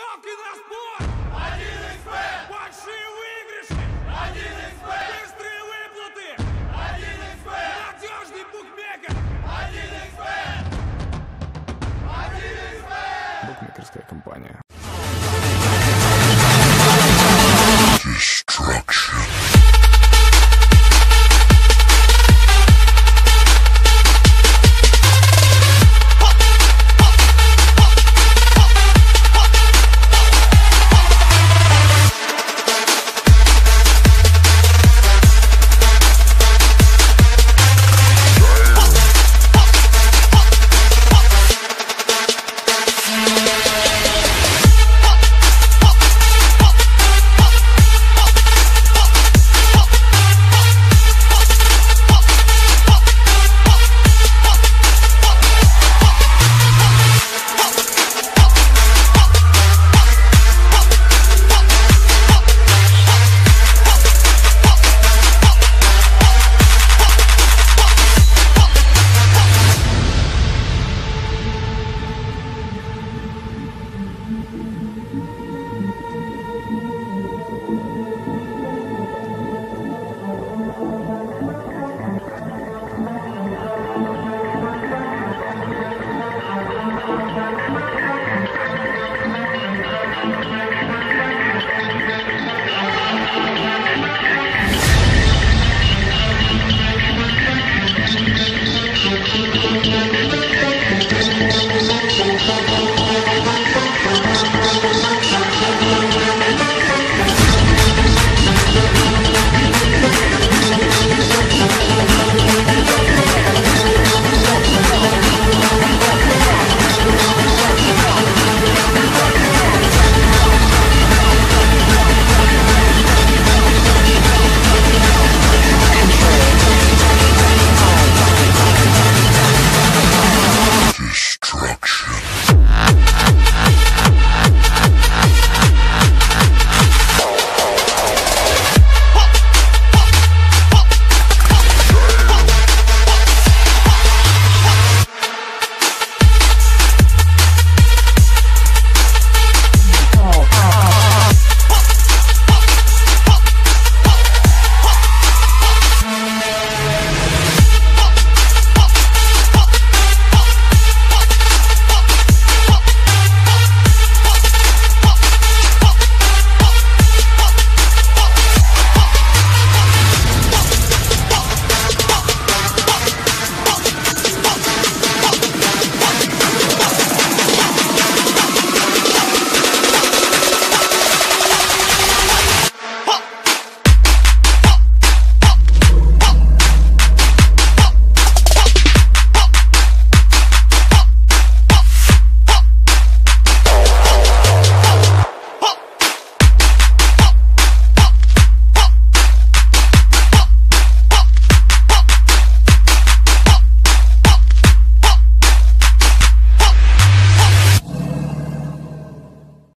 Ставки на спорт! 1xBet! Большие выигрыши! 1xBet! Быстрые выплаты! 1xBet! Надежный букмекер! 1xBet! 1xBet! Букмекерская компания.